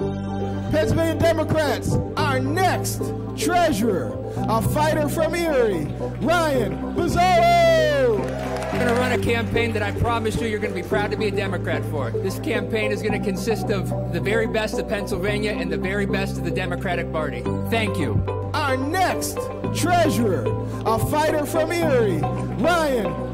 Pennsylvania Democrats, our next treasurer, a fighter from Erie, Ryan Bizzarro. I'm going to run a campaign that I promise you you're going to be proud to be a Democrat for. This campaign is going to consist of the very best of Pennsylvania and the very best of the Democratic Party. Thank you. Our next treasurer, a fighter from Erie, Ryan